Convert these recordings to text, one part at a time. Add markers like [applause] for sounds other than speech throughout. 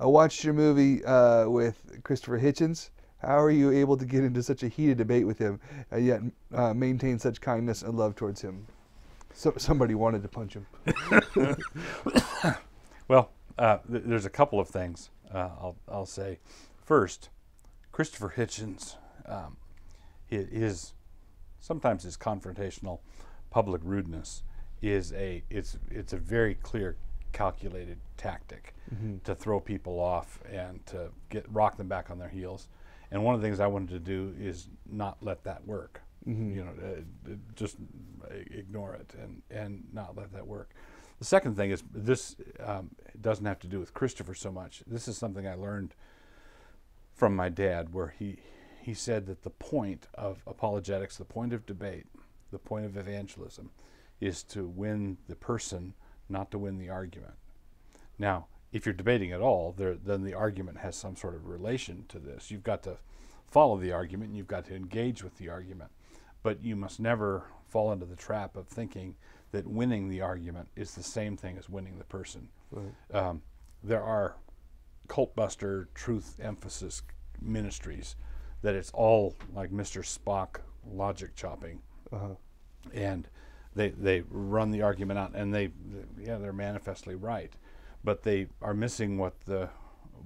I watched your movie uh, with Christopher Hitchens. How are you able to get into such a heated debate with him and yet uh, maintain such kindness and love towards him? So, somebody wanted to punch him. [laughs] Well, uh, th- there's a couple of things uh, I'll, I'll say. First, Christopher Hitchens, um, his sometimes his confrontational public rudeness is a it's it's a very clear calculated tactic to throw people off and to get rock them back on their heels. And one of the things I wanted to do is not let that work. You know, uh, uh, just uh, ignore it and and not let that work. The second thing is this um, doesn't have to do with Christopher so much. This is something I learned from my dad, where he he said that the point of apologetics, the point of debate, the point of evangelism, is to win the person, not to win the argument. Now, if you're debating at all, there, then the argument has some sort of relation to this. You've got to follow the argument, and you've got to engage with the argument, but you must never fall into the trap of thinking that winning the argument is the same thing as winning the person. Um, there are cult buster truth emphasis ministries that it's all like Mr. Spock logic chopping, Uh-huh. and they they run the argument out, and they yeah they're manifestly right, but they are missing what the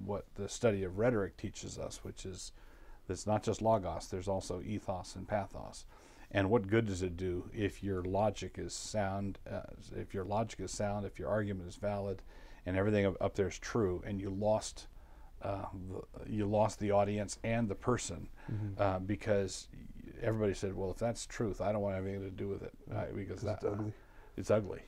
what the study of rhetoric teaches us, which is it's not just logos. There's also ethos and pathos. And what good does it do if your logic is sound, uh, if your logic is sound, if your argument is valid, and everything up, there is true, and you lost, uh, the, you lost the audience and the person uh, because everybody said, "Well, if that's truth, I don't want anything to do with it uh, because it's ugly. It's ugly,